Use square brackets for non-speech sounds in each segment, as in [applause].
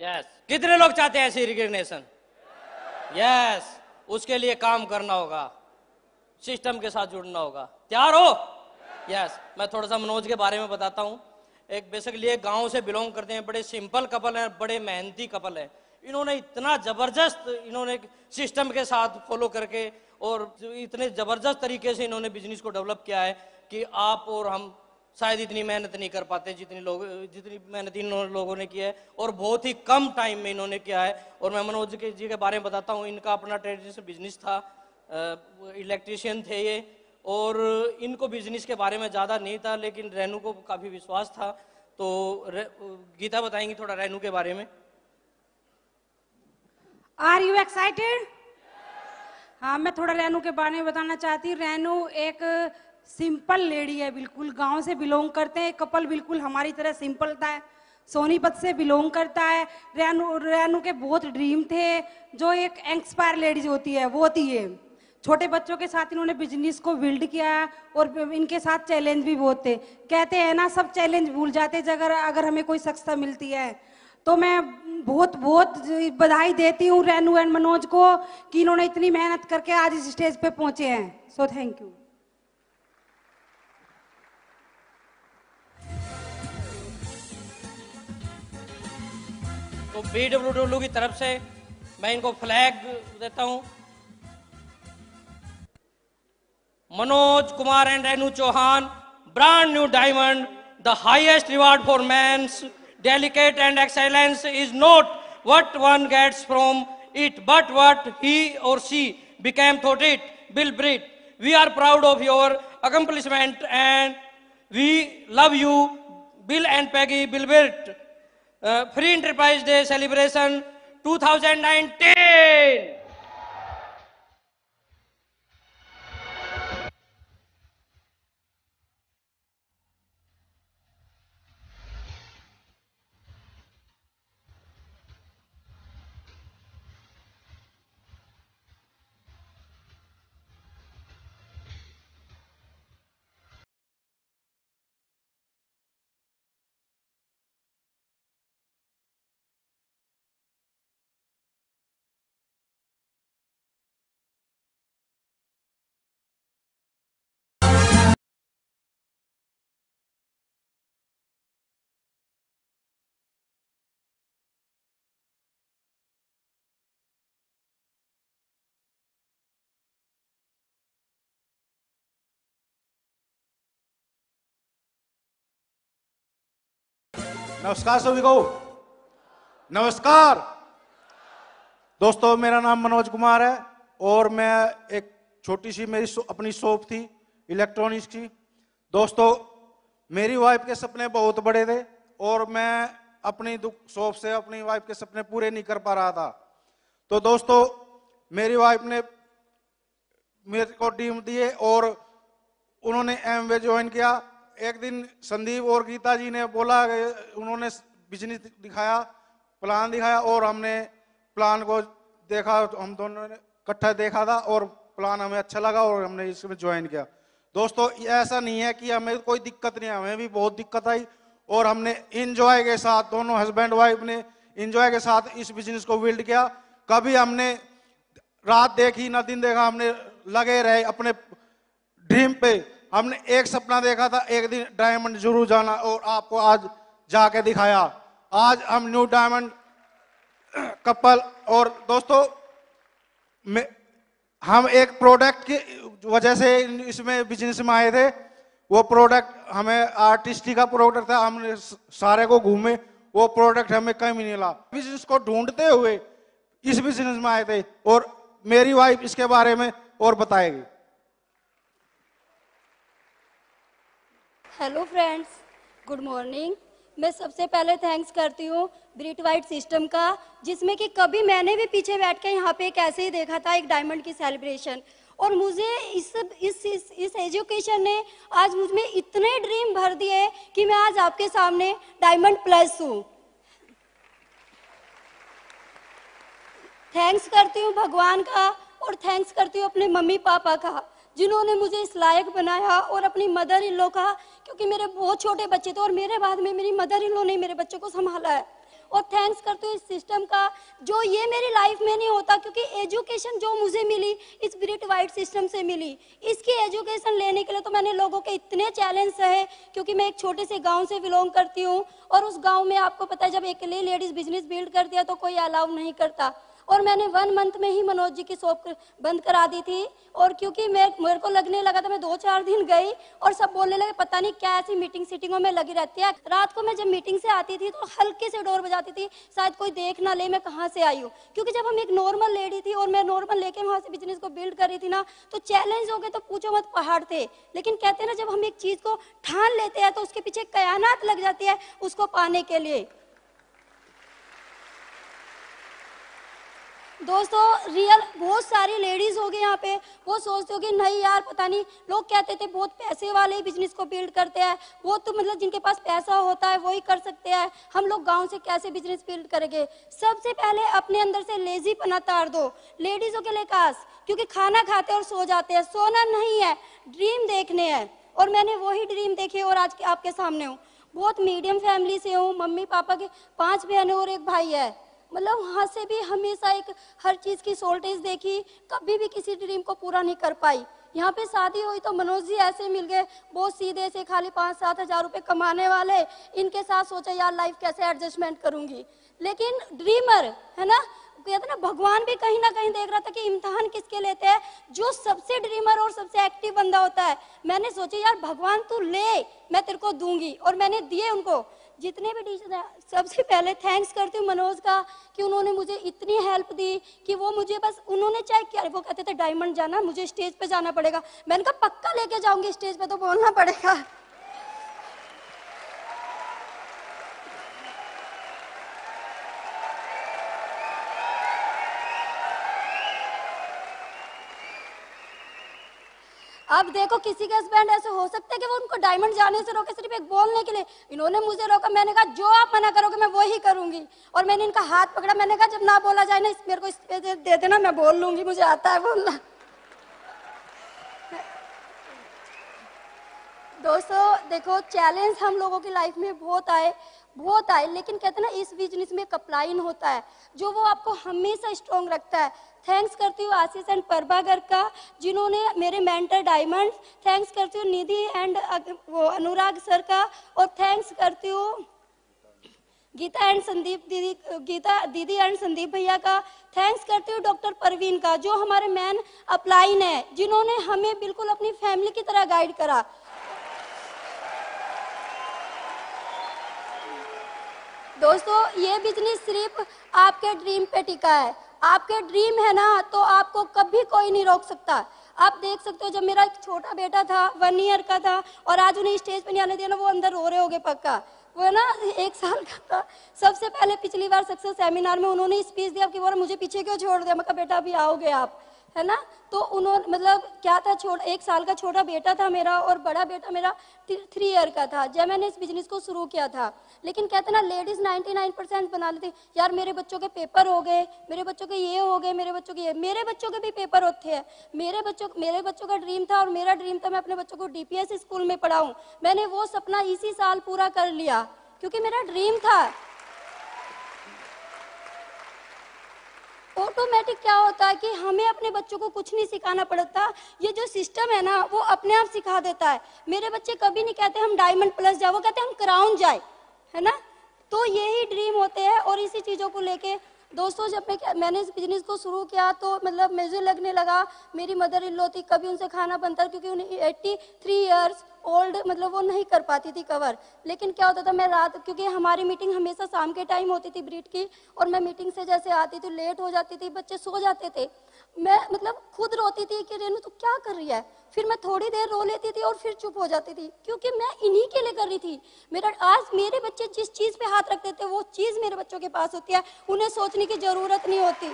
Yes कितने लोग चाहते हैं ऐसी रिकग्नेशन यस उसके लिए काम करना होगा। सिस्टम के साथ जुड़ना होगा। तैयार हो? Yes yes. मैं थोड़ा सा मनोज के बारे में बताता हूँ। एक बेसिकली एक गाँव से बिलोंग करते हैं। बड़े सिंपल कपल हैं, बड़े मेहनती कपल हैं। इन्होंने इतना ज़बरदस्त इन्होंने सिस्टम के साथ फॉलो करके और इतने ज़बरदस्त तरीके से इन्होंने बिज़नेस को डेवलप किया है कि आप और हम शायद इतनी मेहनत नहीं कर पाते जितनी लोग, जितनी मेहनत इन लोगों ने की है, और बहुत ही कम टाइम में इन्होंने किया है। और मैं मनोज के जी के बारे में बताता हूँ, इनका अपना ट्रेडिशनल बिज़नेस था। इलेक्ट्रिशियन थे ये, और इनको बिज़नेस के बारे में ज़्यादा नहीं था, लेकिन रेनू को काफ़ी विश्वास था। तो गीता बताएँगी थोड़ा रेनू के बारे में। आर यू एक्साइटेड हाँ मैं थोड़ा रेनू के बारे में बताना चाहती हूँ। रेनू एक सिंपल लेडी है, बिल्कुल गाँव से बिलोंग करते हैं, कपल बिल्कुल हमारी तरह सिंपल था सोनीपत से बिलोंग करता है, रेनू रेनू के बहुत ड्रीम थे, जो एक एक्सपायर लेडीज़ होती है, वो होती है। छोटे बच्चों के साथ इन्होंने बिज़नेस को बिल्ड किया और इनके साथ चैलेंज भी बहुत थे। कहते हैं ना, सब चैलेंज भूल जाते अगर अगर हमें कोई सख्ता मिलती है। तो मैं बहुत बहुत बधाई देती हूँ रेनू एंड मनोज को, कि इन्होंने इतनी मेहनत करके आज इस स्टेज पे पहुँचे हैं। So thank you B W की तरफ़ से मैं इनको फ्लैग देता हूँ। Manoj Kumar and Renu Chauhan brand new diamond the highest reward for man's delicate and excellence is not what one gets from it but what he or she became thought it Bill Britt we are proud of your accomplishment and we love you Bill and Peggy Bill Britt free enterprise day celebration 2019 नमस्कार सभी को। नमस्कार। दोस्तों, मेरा नाम मनोज कुमार है और मैं एक छोटी सी मेरी अपनी शॉप थी, इलेक्ट्रॉनिक्स की। दोस्तों, मेरी वाइफ के सपने बहुत बड़े थे और मैं अपनी शॉप से अपनी वाइफ के सपने पूरे नहीं कर पा रहा था। तो दोस्तों, मेरी वाइफ ने मेरे को टीम दिए और उन्होंने एम वे ज्वाइन किया। एक दिन संदीप और गीता जी ने बोला उन्होंने बिज़नेस दिखाया प्लान दिखाया और हमने प्लान को देखा हम दोनों ने इकट्ठा देखा था और प्लान हमें अच्छा लगा और हमने इसमें ज्वाइन किया। दोस्तों ऐसा नहीं है कि हमें कोई दिक्कत नहीं हमें भी बहुत दिक्कत आई और हमने इंजॉय के साथ, दोनों हस्बैंड वाइफ ने इंजॉय के साथ इस बिज़नेस को बिल्ड किया। कभी हमने रात देखी, ना दिन देखा, हमने लगे रहे अपने ड्रीम पे। हमने एक सपना देखा था, एक दिन डायमंड ज़रूर जाना और आपको आज जाके दिखाया। आज हम न्यू डायमंड कपल और दोस्तों हम एक प्रोडक्ट की वजह से इसमें बिज़नेस में आए थे। वो प्रोडक्ट हमें आर्टिस्टी का प्रोडक्ट था, हमने सारे को घूमे, वो प्रोडक्ट हमें कहीं नहीं मिला। बिज़नेस को ढूंढते हुए इस बिज़नेस में आए थे और मेरी वाइफ इसके बारे में और बताएगी। हेलो फ्रेंड्स गुड मॉर्निंग मैं सबसे पहले थैंक्स करती हूँ ब्रिट वाइट सिस्टम का जिसमें कि कभी मैंने भी पीछे बैठ के यहाँ पे कैसे ही देखा था एक डायमंड की सेलिब्रेशन और मुझे इस इस इस, इस एजुकेशन ने आज मुझमें इतने ड्रीम भर दिए कि मैं आज आपके सामने डायमंड प्लस हूँ। थैंक्स करती हूँ भगवान का और थैंक्स करती हूँ अपने मम्मी पापा का। जिन्होंने मुझे इस लायक बनाया और अपनी मदर इन लो का क्योंकि मेरे बहुत छोटे बच्चे थे और मेरे बाद में मेरी मदर इन लो ने मेरे बच्चों को संभाला है। और थैंक्स करती हूँ इस सिस्टम का, जो ये मेरी लाइफ में नहीं होता, क्योंकि एजुकेशन जो मुझे मिली, इस ब्रिट वाइट सिस्टम से मिली। इसकी एजुकेशन लेने के लिए तो मैंने लोगों के इतने चैलेंज सहे, क्योंकि मैं एक छोटे से गाँव से बिलोंग करती हूँ और उस गाँव में आपको पता है, जब अकेले लेडीज़ बिज़नेस बिल्ड कर दिया तो कोई अलाउ नहीं करता। और मैंने वन मंथ में ही मनोज जी की शॉप बंद करा दी थी। और क्योंकि मैं, मेरे को लगने लगा था, मैं दो चार दिन गई और सब बोलने लगे, पता नहीं क्या ऐसी मीटिंग सीटिंगों में लगी रहती है। रात को मैं जब मीटिंग से आती थी तो हल्के से डोर बजाती थी, शायद कोई देख ना ले, मैं कहाँ से आई हूँ? क्योंकि जब हम एक नॉर्मल लेडी थी और मैं नॉर्मल लेके वहाँ से बिज़नेस को बिल्ड कर रही थी ना तो चैलेंज हो गए तो पूछो मत पहाड़ थे। लेकिन कहते हैं ना, जब हम एक चीज़ को ठान लेते हैं तो उसके पीछे कयानात लग जाती है उसको पाने के लिए। दोस्तों रियल बहुत सारी लेडीज़ हो गई यहाँ पे। वो सोचते हो कि नहीं यार, पता नहीं, लोग कहते थे बहुत पैसे वाले ही बिज़नेस को बिल्ड करते हैं। वो तो मतलब जिनके पास पैसा होता है, वही कर सकते हैं। हम लोग गाँव से कैसे बिज़नेस बिल्ड करेंगे? सबसे पहले अपने अंदर से लेजी पना तार दो। लेडीजों के लिए खास क्योंकि खाना खाते और सो जाते हैं। सोना नहीं है ड्रीम देखने हैं। और मैंने वही ड्रीम देखे और आज के आपके सामने हूँ। बहुत मीडियम फैमिली से हूँ। मम्मी पापा के पाँच बहनें और एक भाई है। मतलब वहाँ से भी हमेशा एक, हर चीज़ की शॉर्टेज देखी, कभी भी किसी ड्रीम को पूरा नहीं कर पाई। यहाँ पे शादी हुई तो मनोज जी ऐसे मिल गए, बहुत सीधे से खाली पाँच सात हज़ार रुपए कमाने वाले। इनके साथ सोचा, यार लाइफ कैसे एडजस्टमेंट करूँगी? लेकिन ड्रीमर है ना, कहते ना, भगवान भी कहीं ना कहीं देख रहा था कि इम्तहान किसके लेते हैं? जो सबसे ड्रीमर और सबसे एक्टिव बंदा होता है। मैंने सोचा, यार, भगवान तू ले, मैं तेरे को दूँगी। और मैंने दिए उनको। जितने भी टीचर सबसे पहले थैंक्स करती हूँ मनोज का कि उन्होंने मुझे इतनी हेल्प दी कि वो मुझे बस उन्होंने चेक किया। वो कहते थे डायमंड जाना, मुझे स्टेज पे जाना पड़ेगा। मैंने कहा, पक्का लेके जाऊँगी स्टेज पे तो बोलना पड़ेगा। अब देखो किसी के हस्बैंड ऐसे हो सकते हैं कि वो उनको डायमंड जाने से रोके सिर्फ़ एक बोलने के लिए। इन्होंने मुझे रोका, मैंने कहा, जो आप मना करोगे, मैं वो ही करूँगी। और मैंने इनका हाथ पकड़ा, मैंने कहा, जब ना बोला जाए ना मेरे को स्पेस दे देना, मैं बोल लूँगी, मुझे आता है बोलना। दोस्तों, देखो चैलेंज हम लोगों की लाइफ में बहुत आए बहुत आए, लेकिन कहते हैं ना, इस बिज़नेस में कपलाइन होता है, जो वो आपको हमेशा स्ट्रॉन्ग रखता है। थैंक्स करती हूँ आशीष एंड प्रभागर का, जिन्होंने मेरे मेंटर डायमंड थैंक्स करती हूँ निधि एंड वो अनुराग सर का, और थैंक्स करती हूँ गीता एंड संदीप दीदी, गीता दीदी एंड संदीप भैया का थैंक्स करती हूँ डॉक्टर परवीन का, जो हमारे मैन अपलाइन है, जिन्होंने हमें बिल्कुल अपनी फैमिली की तरह गाइड करा। दोस्तों, ये बिज़नेस सिर्फ़ आपके ड्रीम पे टिका है। आपके ड्रीम है ना तो आपको कभी कोई नहीं रोक सकता। आप देख सकते हो, जब मेरा एक छोटा बेटा था वन ईयर का था, और आज उन्हें स्टेज पे नहीं आने दिया ना, वो अंदर रो रहे होगे पक्का। वो ना, एक साल का था। सबसे पहले पिछली बार सक्सेस सेमिनार में उन्होंने स्पीच दिया कि बोला, मुझे पीछे क्यों छोड़ दिया? मैं कहा, बेटा, अभी आओगे आप। है ना? तो उन्होंने मतलब क्या था, छोटा, एक साल का छोटा बेटा था मेरा और बड़ा बेटा मेरा थ्री ईयर का था। जब मैंने इस बिज़नेस को शुरू किया था, लेकिन कहते ना लेडीज़ 99 परसेंट बना लेते। यार, मेरे बच्चों के पेपर हो गए, मेरे बच्चों के ये हो गए, मेरे बच्चों के ये, मेरे बच्चों के भी पेपर होते हैं। मेरे बच्चों मेरे बच्चों का ड्रीम था और मेरा ड्रीम था, मैं अपने बच्चों को डीपीएस स्कूल में पढ़ाऊँ। मैंने वो सपना इसी साल पूरा कर लिया, क्योंकि मेरा ड्रीम था। ऑटोमेटिक क्या होता है कि हमें अपने बच्चों को कुछ नहीं सिखाना पड़ता। ये जो सिस्टम है ना, वो अपने आप सिखा देता है। मेरे बच्चे कभी नहीं कहते हम डायमंड प्लस जाए वो कहते हम क्राउन जाए, है ना? तो यही ड्रीम होते हैं और इसी चीज़ों को लेके दोस्तों, जब मैं मैंने इस बिज़नेस को शुरू किया तो मतलब मुझे लगने लगा, मेरी मदर इन थी, कभी उनसे खाना बनता क्योंकि उन्हें एट्टी थ्री ईयर्स ओल्ड मतलब वो नहीं कर पाती थी कवर लेकिन क्या होता था, मैं रात क्योंकि हमारी मीटिंग हमेशा शाम के टाइम होती थी ब्रीड की, और मैं मीटिंग से जैसे आती थी लेट हो जाती थी, बच्चे सो जाते थे। मैं मतलब खुद रोती थी कि रेनू तू क्या कर रही है? फिर मैं थोड़ी देर रो लेती थी और फिर चुप हो जाती थी, क्योंकि मैं इन्हीं के लिए कर रही थी। मेरा, आज मेरे बच्चे जिस चीज़ पे हाथ रखते थे, वो चीज़ मेरे बच्चों के पास होती है। उन्हें सोचने की ज़रूरत नहीं होती।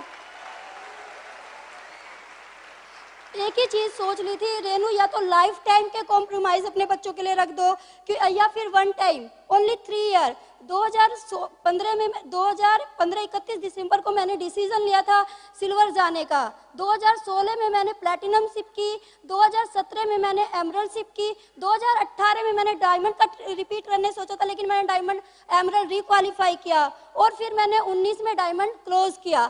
एक ही चीज़ सोच ली थी, रेनू, या तो लाइफ टाइम के कॉम्प्रोमाइज अपने बच्चों के लिए रख दो, कि या फिर one time only three year 2015 में 2015 31 दिसंबर को मैंने डिसीज़न लिया था सिल्वर जाने का. 2016 में मैंने प्लेटिनम सिप की 2017 में मैंने एमरल्ड सिप की 2018 में मैंने डायमंड का रिपीट करने सोचा था, लेकिन मैंने डायमंड एमरल रिक्वालीफाई किया, और फिर मैंने 19 में डायमंड क्लोज किया.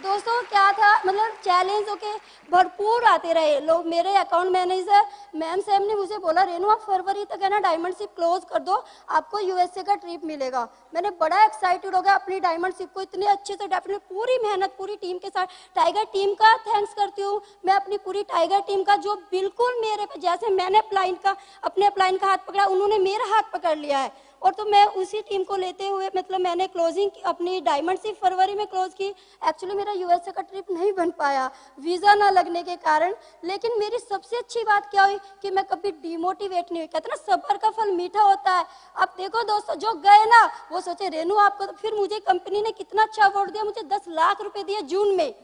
दोस्तों, क्या था? मतलब चैलेंज ओके भरपूर आते रहे। लोग, मेरे अकाउंट मैनेजर मैम साहब ने मुझे बोला रेनू आप फरवरी तक है ना डायमंड सिप क्लोज कर दो, आपको यूएसए का ट्रिप मिलेगा। मैंने बड़ा एक्साइटेड हो गया अपनी डायमंड सिप को। इतने अच्छे से डेफिनेट पूरी मेहनत, पूरी टीम के साथ टाइगर टीम का थैंक्स करती हूँ। मैं अपनी पूरी टाइगर टीम का, जो बिल्कुल मेरे पे, जैसे मैंने अप्लाइन का, अपने अप्लाइन का हाथ पकड़ा, उन्होंने मेरा हाथ पकड़ लिया है। और तो मैं उसी टीम को लेते हुए मतलब मैंने क्लोजिंग अपनी डायमंड सिर्फ़ फरवरी में क्लोज की। एक्चुअली मेरा यूएसए का ट्रिप नहीं बन पाया वीज़ा ना लगने के कारण। लेकिन मेरी सबसे अच्छी बात क्या हुई कि मैं कभी डिमोटिवेट नहीं हुई। कहते ना, सबर का फल मीठा होता है। अब देखो दोस्तों, जो गए ना, वो सोचे, रेनू आपको तो फिर मुझे कंपनी ने कितना अच्छा अवार्ड दिया, मुझे दस लाख रुपए दिए जून में।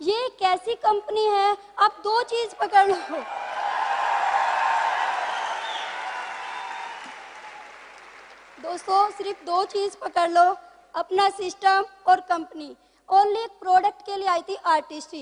ये कैसी कंपनी है? आप दो चीज़ पकड़ लो। दोस्तों, सिर्फ़ दो चीज़ पकड़ लो, अपना सिस्टम और कंपनी ओनली एक प्रोडक्ट के लिए आई थी आर्टिस्ट्री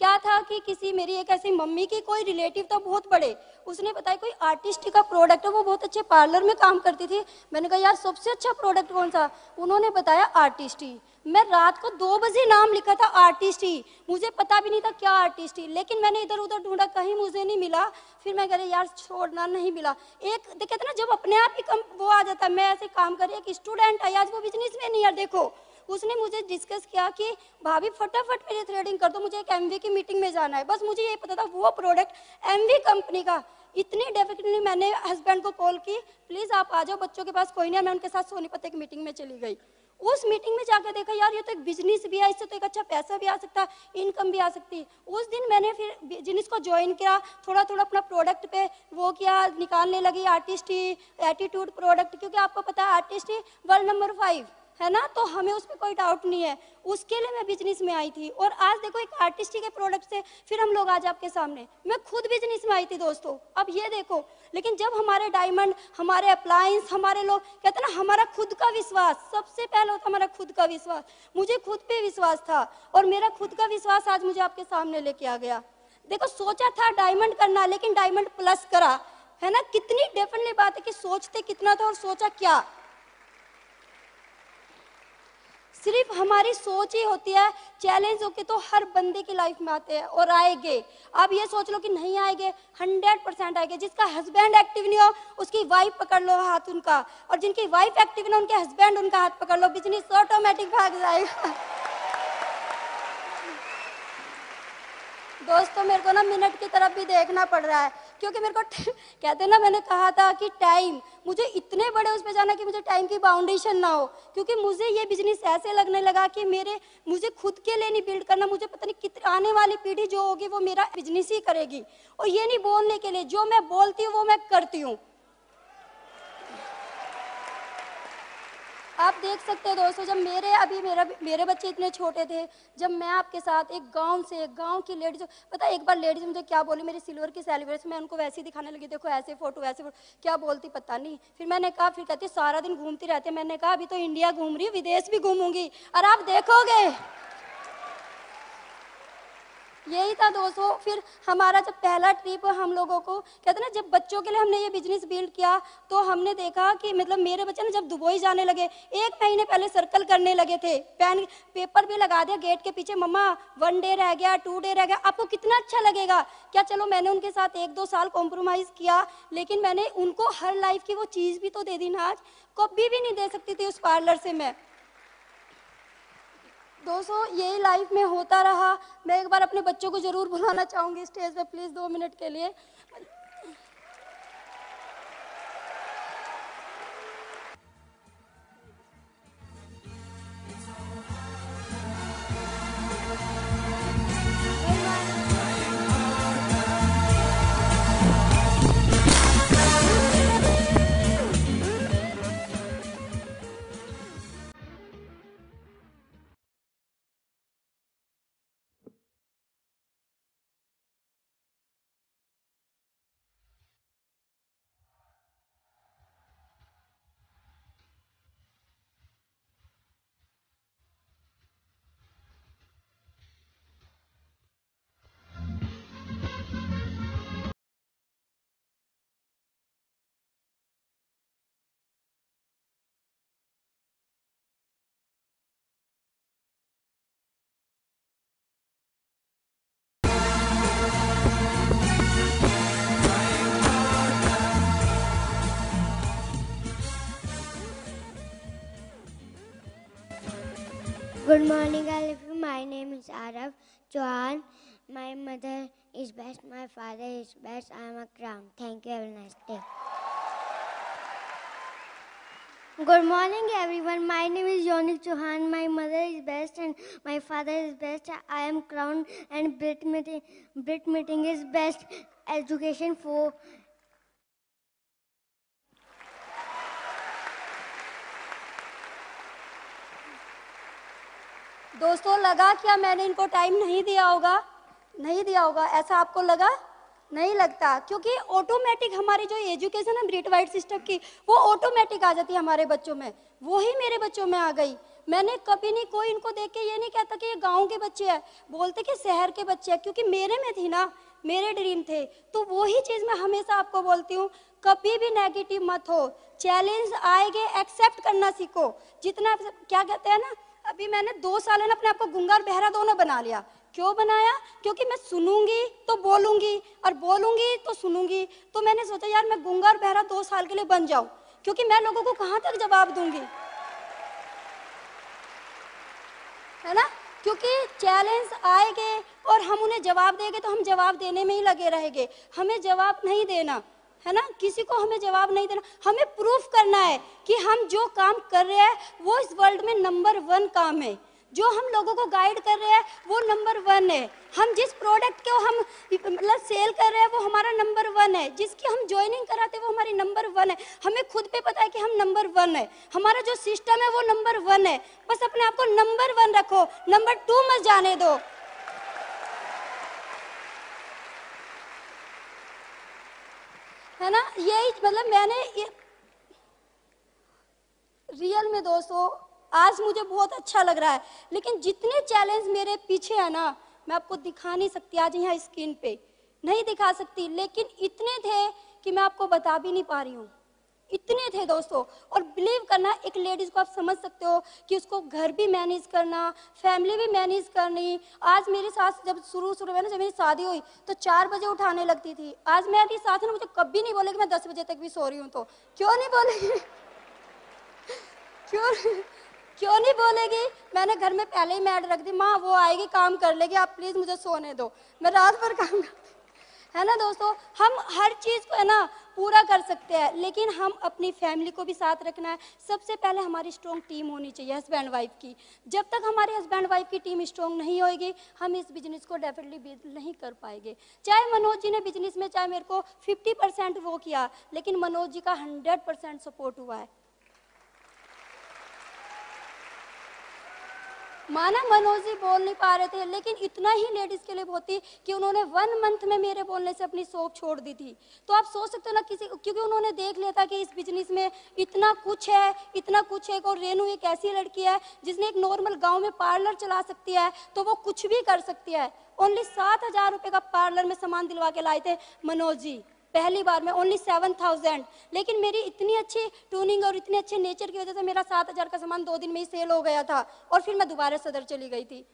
क्या था कि किसी मेरी एक ऐसी मम्मी की कोई रिलेटिव था बहुत बड़े। उसने बताया कोई आर्टिस्ट का प्रोडक्ट है वो बहुत अच्छे पार्लर में काम करती थी। मैंने कहा, यार, सबसे अच्छा प्रोडक्ट कौन सा? उन्होंने बताया आर्टिस्ट ही मैं रात को दो बजे नाम लिखा था आर्टिस्ट ही मुझे पता भी नहीं था क्या आर्टिस्ट ही लेकिन मैंने इधर उधर ढूंढा, कहीं मुझे नहीं मिला। फिर मैं कह रही, यार, छोड़ना, नहीं मिला। एक कहते ना, जब अपने आप ही कम वो आ जाता मैं ऐसे काम कर रही, एक स्टूडेंट है आज वो बिज़नेस में नहीं यार देखो। उसने मुझे डिस्कस किया कि, भाभी, फटाफट मेरी थ्रेडिंग कर दो, मुझे एक एमवी की मीटिंग में जाना है। बस मुझे ये पता था, वो प्रोडक्ट एमवी कंपनी का। इतनी डेफिनेटली मैंने हस्बैंड को कॉल की प्लीज़ आप आ जाओ, बच्चों के पास कोई नहीं मैं उनके साथ सोनीपत एक मीटिंग में चली गई। उस मीटिंग में जाकर देखा, यार, ये तो एक बिज़नेस भी है, इससे तो एक अच्छा पैसा भी आ सकता है इनकम भी आ सकती। उस दिन मैंने फिर बिज़नेस को ज्वाइन किया थोड़ा थोड़ा अपना प्रोडक्ट पे वो किया, निकालने लगी आर्टिस्ट ही एटीट्यूड प्रोडक्ट क्योंकि आपको पता है आर्टिस्ट ही वर्ल्ड नंबर फाइव है ना? तो हमें उस पर कोई डाउट नहीं है। उसके लिए मैं बिज़नेस में आई थी। और आज देखो, एक आर्टिस्ट के प्रोडक्ट से फिर हम लोग आज आपके सामने। मैं खुद बिज़नेस में आई थी दोस्तों। अब ये देखो, लेकिन जब हमारे डायमंड हमारे अप्लायंस हमारे लोग, कहते ना, हमारा खुद का विश्वास, सबसे पहले होता हमारा खुद का विश्वास। मुझे खुद पे विश्वास था और मेरा खुद का विश्वास आज मुझे आपके सामने लेके आ गया। देखो, सोचा था डायमंड करना, लेकिन डायमंड प्लस करा। है ना? कितनी डेफिनेटली बात है कि सोचते कितना था और सोचा क्या? सिर्फ़ हमारी सोच ही होती है चैलेंज होके तो हर बंदे की लाइफ में आते हैं और आएँगे। अब ये सोच लो कि नहीं आएँगे हंड्रेड परसेंट आएँगे। जिसका हस्बैंड एक्टिव नहीं हो, उसकी वाइफ पकड़ लो हाथ उनका। और जिनकी वाइफ एक्टिव ना उनके हस्बैंड उनका हाथ पकड़ लो। बिज़नेस ऑटोमेटिक भाग जाएगा। दोस्तों, मेरे को ना मिनट की तरफ़ भी देखना पड़ रहा है। क्योंकि मेरे को कहते ना, मैंने कहा था कि टाइम मुझे इतने बड़े उस पर जाना कि मुझे टाइम की बाउंडेशन ना हो। क्योंकि मुझे ये बिज़नेस ऐसे लगने लगा कि मेरे, मुझे खुद के लिए नहीं बिल्ड करना, मुझे पता नहीं कितने आने वाली पीढ़ी जो होगी वो मेरा बिज़नेस ही करेगी। और ये नहीं बोलने के लिए, जो मैं बोलती हूँ वो मैं करती हूँ। आप देख सकते हैं दोस्तों, जब मेरे, अभी मेरा, मेरे बच्चे इतने छोटे थे, जब मैं आपके साथ एक गाँव से गाँव की लेडीज़ पता एक बार लेडीज़ मुझे क्या बोली, मेरी सिल्वर की सेलिब्रेशन मैं उनको वैसे ही दिखाने लगी, देखो, ऐसे फ़ोटो ऐसे फ़ोटो क्या बोलती पता नहीं। फिर मैंने कहा, फिर कहती, सारा दिन घूमती रहती मैंने कहा, अभी तो इंडिया घूम रही विदेश भी घूमूँगी। और आप देखोगे यही था दोस्तों। फिर हमारा जब पहला ट्रिप हम लोगों को, कहते ना, जब बच्चों के लिए हमने ये बिज़नेस बिल्ड किया तो हमने देखा कि मतलब मेरे बच्चे ना जब दुबई जाने लगे, एक महीने पहले सर्कल करने लगे थे। पेन पेपर भी लगा दिया गेट के पीछे, मम्मा वन डे रह गया टू डे रह गया, आपको कितना अच्छा लगेगा? क्या चलो मैंने उनके साथ एक दो साल कॉम्प्रोमाइज किया, लेकिन मैंने उनको हर लाइफ की वो चीज़ भी तो दे दी ना आज। कभी भी नहीं दे सकती थी उस पार्लर से मैं। दोस्तों, यही लाइफ में होता रहा। मैं एक बार अपने बच्चों को ज़रूर बुलाना चाहूँगी स्टेज पे प्लीज़ दो मिनट के लिए। Good morning, you. My name is Arav Chauhan. My mother is best. My father is best. I am a crown. Thank you. Have a nice day. Good morning, everyone. My name is Yonik Chauhan. My mother is best and my father is best. I am crown and Brit meeting, Brit meeting is best. Education for दोस्तों, लगा क्या मैंने इनको time नहीं दिया होगा? नहीं दिया होगा। ऐसा आपको लगा? नहीं लगता। क्योंकि ऑटोमेटिक हमारी जो एजुकेशन है ब्रिट वाइट सिस्टम की, वो ऑटोमेटिक आ जाती है हमारे बच्चों में। वो ही मेरे बच्चों में आ गई। मैंने कभी नहीं, कोई इनको देख के ये नहीं कहता कि ये गाँव के बच्चे हैं। बोलते कि शहर के बच्चे हैं, क्योंकि मेरे में थी ना, मेरे ड्रीम थे। तो वही चीज़ मैं हमेशा आपको बोलती हूँ, कभी भी नेगेटिव मत हो। चैलेंज आएँगे एक्सेप्ट करना सीखो। जितना क्या कहते हैं ना अभी मैंने दो साल अपने आप को गुंगा और बहरा दोनों बना लिया। क्यों बनाया? क्योंकि मैं सुनूँगी तो बोलूँगी, और बोलूँगी तो सुनूँगी। तो मैंने सोचा, यार, मैं गुंगा और बहरा दो साल के लिए बन जाऊँ, क्योंकि मैं लोगों को कहाँ तक जवाब दूँगी? है ना? क्योंकि चैलेंज आएँगे और हम उन्हें जवाब देंगे तो हम जवाब देने में ही लगे रहेंगे। हमें जवाब नहीं देना। है ना? किसी को हमें जवाब नहीं देना। हमें प्रूफ करना है कि हम जो काम कर रहे हैं, वो इस वर्ल्ड में नंबर वन काम है। जो हम लोगों को गाइड कर रहे हैं, वो नंबर वन है। हम जिस प्रोडक्ट को हम मतलब सेल कर रहे हैं, वो हमारा नंबर वन है। जिसकी हम ज्वाइनिंग कराते हैं, वो हमारी नंबर वन है। हमें खुद पे पता है कि हम नंबर वन है। हमारा जो सिस्टम है, वो नंबर वन है। बस अपने आप को नंबर वन रखो। नंबर टू मत जाने दो। है ना? यही मतलब मैंने ये रियल में दोस्तों, आज मुझे बहुत अच्छा लग रहा है। लेकिन जितने चैलेंज मेरे पीछे है ना, मैं आपको दिखा नहीं सकती आज यहाँ स्क्रीन पे। नहीं दिखा सकती, लेकिन इतने थे कि मैं आपको बता भी नहीं पा रही हूँ। इतने थे दोस्तों। और बिलीव करना, एक लेडीज़ को आप समझ सकते हो कि उसको घर भी मैनेज करना फैमिली भी मैनेज करनी। आज मेरी साथ जब शुरू शुरू में ना, जब मेरी शादी हुई तो चार बजे उठाने लगती थी। आज मेरी सास ने मुझे कभी नहीं बोले कि मैं दस बजे तक भी सो रही हूँ तो। क्यों नहीं बोलेगी? क्यों क्यों नहीं बोलेगी? मैंने घर में पहले ही मैड रख दी। माँ, वो आएगी, काम कर लेगी। आप प्लीज़ मुझे सोने दो। मैं रात भर काम करती है ना दोस्तों? हम हर चीज़ को, है ना, पूरा कर सकते हैं, लेकिन हम अपनी फैमिली को भी साथ रखना है। सबसे पहले हमारी स्ट्रॉन्ग टीम होनी चाहिए हस्बैंड वाइफ की। जब तक हमारे हस्बैंड वाइफ की टीम स्ट्रॉन्ग नहीं होगी हम इस बिज़नेस को डेफिनेटली नहीं कर पाएँगे। चाहे मनोज जी ने बिज़नेस में, चाहे मेरे को 50 परसेंट वो किया, लेकिन मनोज जी का 100 परसेंट सपोर्ट हुआ है। माना मनोज जी बोल नहीं पा रहे थे, लेकिन इतना ही लेडीज़ के लिए बहुत थी कि उन्होंने वन मंथ में मेरे बोलने से अपनी शॉप छोड़ दी थी। तो आप सोच सकते हो ना किसी क्योंकि उन्होंने देख लिया था कि इस बिज़नेस में इतना कुछ है, इतना कुछ है, और रेनू एक ऐसी लड़की है जिसने एक नॉर्मल गाँव में पार्लर चला सकती है तो वो कुछ भी कर सकती है। ओनली सात हज़ार रुपये का पार्लर में सामान दिलवा के लाए थे मनोज जी। पहली बार में ओनली सेवन थाउज़ेंड लेकिन मेरी इतनी अच्छी ट्यूनिंग और इतने अच्छे नेचर की वजह से मेरा सात हज़ार का सामान दो दिन में ही सेल हो गया था और फिर मैं दोबारा सदर चली गई थी।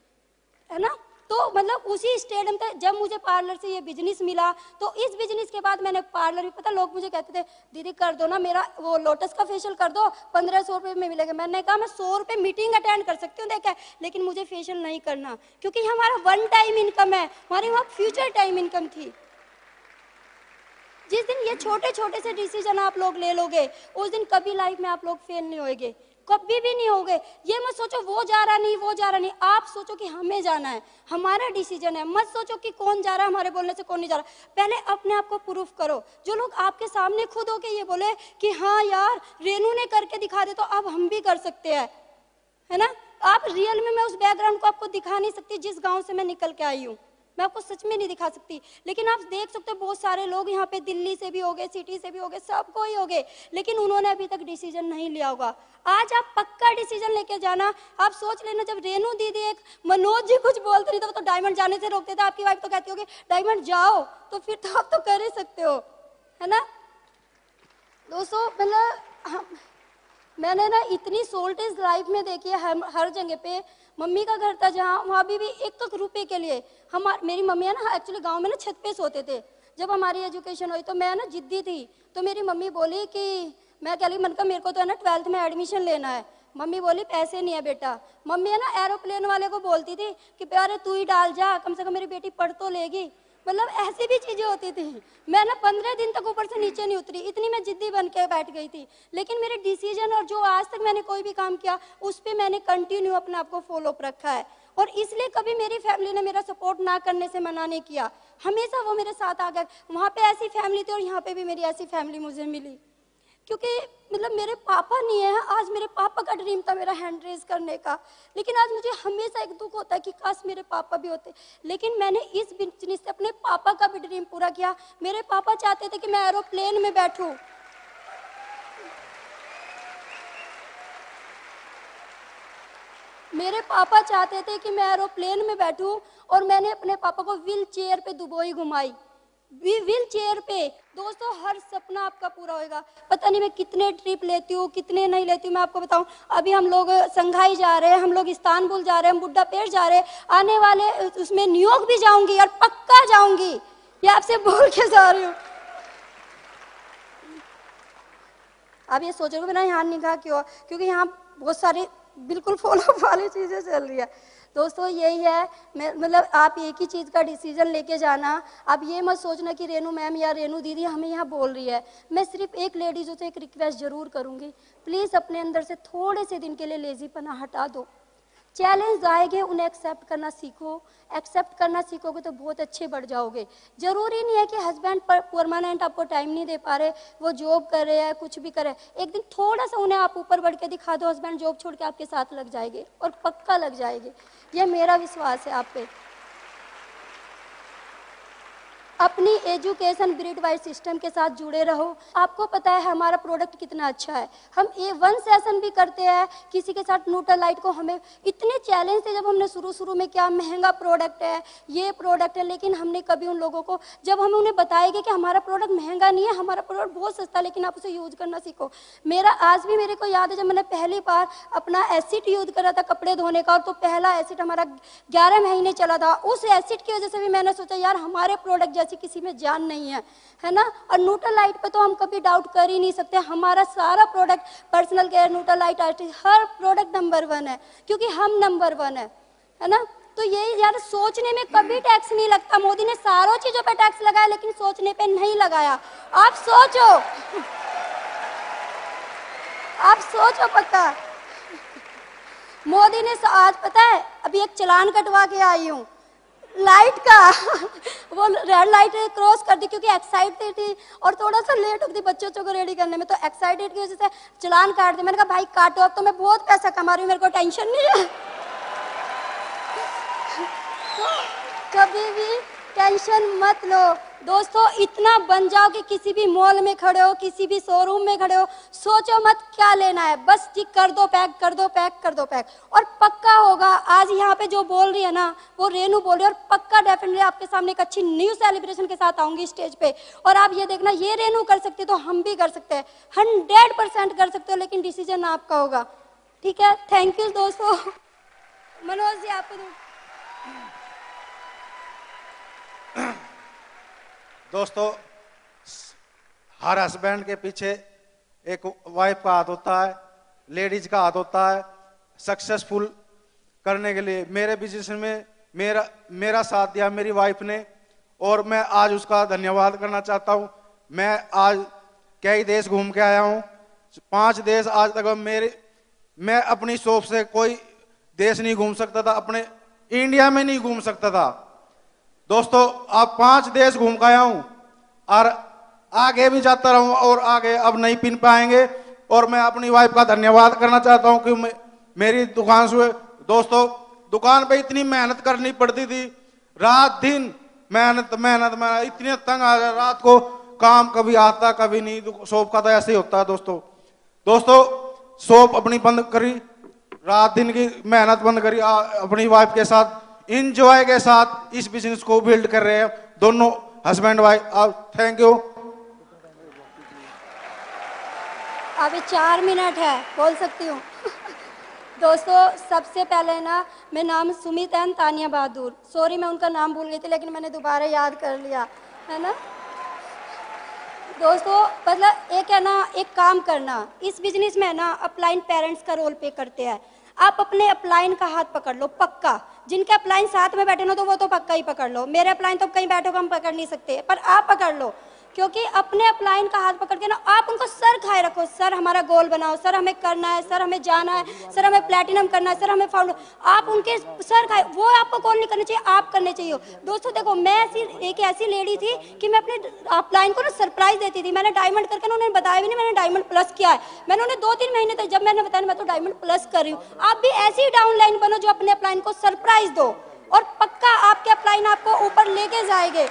है ना? तो मतलब उसी स्टेडियम तक जब मुझे पार्लर से ये बिज़नेस मिला तो इस बिज़नेस के बाद मैंने पार्लर भी, पता लोग मुझे कहते थे, दीदी, कर दो ना मेरा वो लोटस का फेशियल कर दो, पंद्रह सौ रुपये में मिलेगा। मैंने कहा, मैं सौ रुपये मीटिंग अटेंड कर सकती हूँ, देखा लेकिन मुझे फेशियल नहीं करना, क्योंकि हमारा वन टाइम इनकम है, हमारी वहाँ फ्यूचर टाइम इनकम थी। जिस दिन ये छोटे छोटे से डिसीज़न आप लोग ले लोगे, उस दिन कभी लाइफ में आप लोग फेल नहीं होएगे। कभी भी नहीं होगे। ये मत सोचो, वो जा रहा नहीं, वो जा रहा नहीं। आप सोचो कि हमें जाना है। हमारा डिसीज़न है। मत सोचो कि कौन जा रहा है, हमारे बोलने से कौन नहीं जा रहा। पहले अपने आप को प्रूफ करो। जो लोग आपके सामने खुद होके ये बोले कि हाँ यार, रेनू ने करके दिखा दे तो अब हम भी कर सकते हैं। है ना? आप रियल में, मैं उस बैकग्राउंड को आपको दिखा नहीं सकती, जिस गाँव से मैं निकल के आई हूँ। मैं आपको सच में नहीं दिखा सकती। लेकिन आप देख सकते हो बहुत सारे लोग यहाँ पे दिल्ली से भी हो गए सिटी से भी हो गए सबको ही हो गए लेकिन उन्होंने अभी तक डिसीज़न नहीं लिया होगा। आज आप पक्का डिसीज़न लेके जाना। आप सोच लेना जब रेनू दीदी एक मनोज जी कुछ बोलते नहीं तो, तो डायमंड जाने से रोकते थे। आपकी वाइफ तो कहती होगी डायमंड जाओ तो फिर तो आप तो कर ही सकते हो। है ना? दोस्तों मतलब मैंने ना इतनी सोल्टेज लाइफ में देखी है हर जगह पे मम्मी का घर था जहाँ वहाँ भी, भी एक एक रुपये के लिए। हम मेरी मम्मी है ना एक्चुअली गाँव में ना छत पे सोते थे। जब हमारी एजुकेशन हुई तो मैं ना जिद्दी थी। तो मेरी मम्मी बोली कि मैं कह ली मन का मेरे को तो है ना ट्वेल्थ में एडमिशन लेना है। मम्मी बोली पैसे नहीं है बेटा। मम्मी है ना एरोप्लेन वाले को बोलती थी कि प्यारे तू ही डाल जा कम से कम मेरी बेटी पढ़ तो लेगी। मतलब ऐसी भी चीज़ें होती थी। मैं ना पंद्रह दिन तक ऊपर से नीचे नहीं उतरी, इतनी मैं जिद्दी बन के बैठ गई थी। लेकिन मेरे डिसीज़न और जो आज तक मैंने कोई भी काम किया, उस पर मैंने कंटिन्यू अपने आप को फॉलो अप रखा है। और इसलिए कभी मेरी फैमिली ने मेरा सपोर्ट ना करने से मना नहीं किया। हमेशा वो मेरे साथ आ गए। वहाँ पे ऐसी फैमिली थी और यहाँ पे भी मेरी ऐसी फैमिली मुझे मिली। क्योंकि मतलब मेरे पापा नहीं है, आज मेरे पापा का ड्रीम था मेरा हैंड रेज करने का। लेकिन आज मुझे हमेशा एक दुख होता है कि काश मेरे पापा भी होते। लेकिन मैंने इस बिज़नेस से अपने पापा का भी ड्रीम पूरा किया। मेरे पापा चाहते थे कि मैं एरोप्लेन में बैठूं। मेरे पापा चाहते थे कि मैं एरोप्लेन में बैठूं और मैंने अपने पापा को व्हील चेयर पे दुबई घुमाई। व्हील चेयर पे। दोस्तों, हर सपना आपका पूरा होएगा। पता नहीं मैं कितने ट्रिप लेती हूँ, कितने नहीं लेती हूँ, मैं आपको बताऊँ। अभी हम लोग संघाई जा रहे हैं, हम लोग इस्तानबुल जा रहे हैं, हम बुड्ढा पेड़ जा रहे हैं। आने वाले उसमें न्यूयॉर्क भी जाऊँगी और पक्का जाऊँगी। ये आपसे बोल के जा रही हूँ। अब ये सोचोगे मैंने यहाँ नहीं कहा क्यों? क्योंकि यहाँ बहुत सारी, बिल्कुल [laughs] फॉलो वाली चीज़ें चल रही है। दोस्तों, यही है। मतलब आप एक ही चीज़ का डिसीज़न लेके जाना। आप ये मत सोचना कि रेनू मैम या रेनू दीदी हमें यहाँ बोल रही है। मैं सिर्फ़ एक लेडीज़ों से एक रिक्वेस्ट ज़रूर करूँगी। प्लीज़ अपने अंदर से थोड़े से दिन के लिए लेजीपना हटा दो। चैलेंज आएँगे, उन्हें एक्सेप्ट करना सीखो। एक्सेप्ट करना सीखोगे तो बहुत अच्छे बढ़ जाओगे। ज़रूरी नहीं है कि हस्बैंड परमानेंट आपको टाइम नहीं दे पा रहे। वो जॉब कर रहे हैं, कुछ भी कर रहे हैं। एक दिन थोड़ा सा उन्हें आप ऊपर बढ़ के दिखा दो हस्बैंड जॉब छोड़ के आपके साथ लग जाएँगे और पक्का लग जाएँगे। ये मेरा विश्वास है आप पे। अपनी एजुकेशन ब्रिड वाइज सिस्टम के साथ जुड़े रहो। आपको पता है हमारा प्रोडक्ट कितना अच्छा है। हम ए वन सेशन भी करते हैं। किसी के साथ न्यूट्रल लाइट को हमें इतने चैलेंज थे जब हमने शुरू शुरू में क्या महँगा प्रोडक्ट है, ये प्रोडक्ट है, लेकिन हमने कभी उन लोगों को, जब हम उन्हें बताएँगे कि हमारा प्रोडक्ट महँगा नहीं है, हमारा प्रोडक्ट बहुत सस्ता लेकिन आप उसे यूज़ करना सीखो। मेरा आज भी मेरे को याद है जब मैंने पहली बार अपना एसिड यूज़ करा था कपड़े धोने का, और तो पहला एसिड हमारा ग्यारह महीने चला था। उस एसिड की वजह से भी मैंने सोचा, यार, हमारे प्रोडक्ट जैसी किसी में जान नहीं है है ना? और न्यूट्रल लाइट पे तो हम कभी डाउट कर ही नहीं सकते। हमारा सारा product personal care neutral light artist हर प्रोडक्ट नंबर वन है, क्योंकि हम नंबर वन है है ना? तो ये यार सोचने में कभी टैक्स नहीं लगता। मोदी ने सारों चीज़ों पे टैक्स लगाया, लेकिन सोचने पे नहीं लगाया। आप सोचो। आप सोचो पक्का। मोदी ने आज पता है, अभी एक चलान कटवा के आई हूँ। लाइट का। वो रेड लाइट क्रॉस कर दी क्योंकि एक्साइटेड थी और थोड़ा सा लेट हो गई बच्चों को रेडी करने में तो एक्साइटेड की वजह से चलान काट दी। मैंने कहा, भाई, काटो, अब तो मैं बहुत पैसा कमा रही हूँ, मेरे को टेंशन नहीं है। तो [laughs] कभी भी टेंशन मत लो। दोस्तों, इतना बन जाओ कि किसी भी मॉल में खड़े हो, किसी भी शोरूम में खड़े हो, सोचो मत क्या लेना है। बस ठीक कर दो पैक कर दो पैक कर दो पैक और पक्का होगा, आज यहाँ पे जो बोल रही है ना, वो रेनू बोल रही है, और पक्का डेफिनेटली आपके सामने एक अच्छी न्यू सेलिब्रेशन के साथ आऊँगी स्टेज पे। और आप ये देखना, ये रेनू कर सकते तो हम भी कर सकते हैं। हंड्रेड परसेंट कर सकते हो, लेकिन डिसीज़न आपका होगा। ठीक है? थैंक यू दोस्तों। [laughs] मनोज जी आपको दोस्तों, हर हस्बैंड के पीछे एक वाइफ का हाथ होता है लेडीज़ का हाथ होता है सक्सेसफुल करने के लिए। मेरे बिज़नेस में मेरा मेरा साथ दिया मेरी वाइफ ने, और मैं आज उसका धन्यवाद करना चाहता हूँ। मैं आज कई देश घूम के आया हूँ। पाँच देश आज तक मेरे, मैं अपनी शॉप से कोई देश नहीं घूम सकता था, अपने इंडिया में नहीं घूम सकता था। दोस्तों आप पाँच देश घूम आया हूँ और आगे भी जाता रहूँ और आगे अब नहीं पिन पाएँगे। और मैं अपनी वाइफ का धन्यवाद करना चाहता हूँ कि मेरी दुकान से, दोस्तों, दुकान पे इतनी मेहनत करनी पड़ती थी। रात दिन मेहनत मेहनत मेहनत, इतने तंग आ गया। रात को काम कभी आता, कभी नहीं। शॉप का तो ऐसे ही होता है, दोस्तों। दोस्तों, शॉप अपनी बंद करी। रात दिन की मेहनत बंद करी अपनी वाइफ के साथ। इंजॉय के साथ इस बिज़नेस को बिल्ड कर रहे हैं। दोनों हस्बैंड वाइफ आप थैंक यू अभी चार मिनट है, बोल सकती हूँ। [laughs] दोस्तों, सबसे पहले ना, मैं नाम सुमित एन तानिया बहादुर। सॉरी मैं उनका नाम भूल गई थी, लेकिन मैंने दोबारा याद कर लिया, है ना? दोस्तों मतलब एक है ना, एक काम करना। इस बिज़नेस में ना अपलाइन पेरेंट्स का रोल प्ले करते हैं। आप अपने अपलाइन का हाथ पकड़ लो, पक्का। जिनके अपलाइन साथ में बैठे ना तो वो तो पक्का ही पकड़ लो। मेरे अपलाइन तो कहीं बैठो हम पकड़ नहीं सकते। पर आप पकड़ लो। क्योंकि अपने अपलाइन का हाथ पकड़ के ना, आप उनको सर खाए रखो। सर, हमारा गोल बनाओ। सर, हमें करना है। सर, हमें जाना है। सर, हमें प्लेटिनम करना है। सर, हमें फाउंड आप उनके सर खाए। वो आपको कॉल नहीं करना चाहिए? आप करने चाहिए दोस्तों, देखो, मैं ऐसी, एक ऐसी लेडी थी कि मैं अपने अपलाइन को ना सरप्राइज़ देती थी। मैंने डायमंड करके ना उन्हें बताया भी नहीं, मैंने डायमंड प्लस किया है। मैंने उन्हें दो तीन महीने तक जब मैंने बताया, मैं तो डायमंड प्लस कर रही हूँ। आप भी ऐसी ही डाउन लाइन बनो जो अपने अपलाइन को सरप्राइज़ दो। और पक्का आपके अपलाइन आपको ऊपर लेके जाएँगे।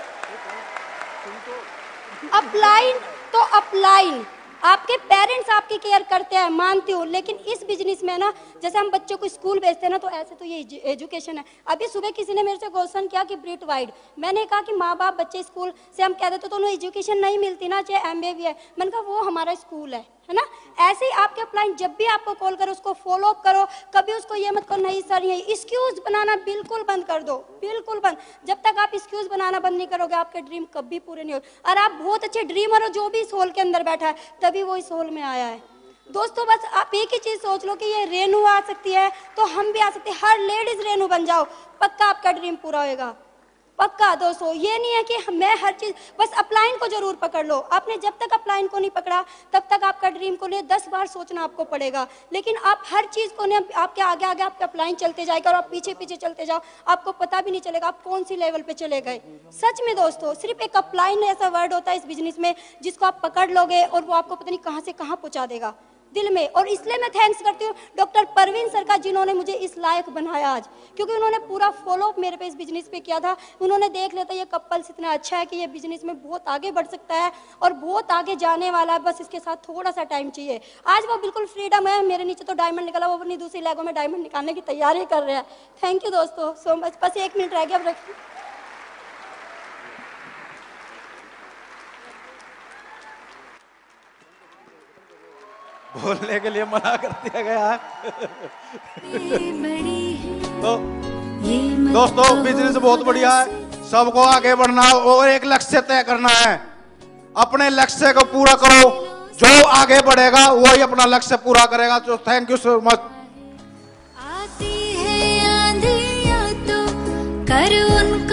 अपलाइन तो अपलाइन आपके पेरेंट्स आपकी केयर करते हैं, मानती हूँ, लेकिन इस बिज़नेस में ना, जैसे हम बच्चों को स्कूल भेजते हैं ना तो ऐसे तो ये एजुकेशन है। अभी सुबह किसी ने मेरे से क्वेश्चन किया कि ब्रिट वाइड मैंने कहा कि माँ बाप बच्चे स्कूल से हम कह देते तो उन्हें एजुकेशन नहीं मिलती ना, चाहे एम भी है मैंने कहा, वो हमारा स्कूल है है ना? ऐसे ही आपके अपलाइन जब भी आपको कॉल करो, उसको फॉलो अप करो, कभी उसको ये मत करो, नहीं सर ये एक्सक्यूज बनाना बिल्कुल बंद कर दो, बिल्कुल बंद। जब तक आप एक्सक्यूज बनाना बंद नहीं करोगे, आपके ड्रीम कभी पूरे नहीं हो और आप बहुत अच्छे ड्रीमर हो, जो भी इस होल के अंदर बैठा है, तभी वो इस होल में आया है। दोस्तों, बस आप एक ही चीज़ सोच लो कि ये रेनू आ सकती है तो हम भी आ सकते हैं। हर लेडीज़ रेनू बन जाओ, पक्का आपका ड्रीम पूरा होएगा। पक्का दोस्तों, ये नहीं है कि मैं हर चीज़, बस अपलाइन को ज़रूर पकड़ लो। आपने जब तक अपलाइन को नहीं पकड़ा, तब तक आपका ड्रीम को लिए दस बार सोचना आपको पड़ेगा। लेकिन आप हर चीज़ को नहीं आपके आगे आगे आपके अपलाइन चलते जाएगा और आप पीछे पीछे चलते जाओ, आपको पता भी नहीं चलेगा आप कौन सी लेवल पे चले गए। सच में दोस्तों, सिर्फ़ एक अपलाइन ऐसा वर्ड होता है इस बिज़नेस में, जिसको आप पकड़ लोगे और वो आपको पता नहीं कहाँ से कहाँ पहुँचा देगा। दिल में। और इसलिए मैं थैंक्स करती हूँ डॉक्टर परवीन सर का जिन्होंने मुझे इस लायक बनाया आज। क्योंकि उन्होंने पूरा फॉलोअप मेरे पे इस बिज़नेस पे किया था। उन्होंने देख लिया था, ये कपल्स इतना अच्छा है कि ये बिज़नेस में बहुत आगे बढ़ सकता है और बहुत आगे जाने वाला है। बस इसके साथ थोड़ा सा टाइम चाहिए। आज वो बिल्कुल फ्रीडम है। मेरे नीचे तो डायमंड निकला वो अपनी दूसरी लैगों में डायमंड निकालने की तैयारी कर रहे हैं। थैंक यू दोस्तों सो मच बस एक मिनट रह गया, अब रखिए बोलने के लिए मना कर दिया गया तो दोस्तों, बिज़नेस बहुत बढ़िया है। सबको आगे बढ़ना और एक लक्ष्य तय करना है। अपने लक्ष्य को पूरा करो। जो आगे बढ़ेगा, वही अपना लक्ष्य पूरा करेगा। तो थैंक यू सो मच आती है तो कर उनको।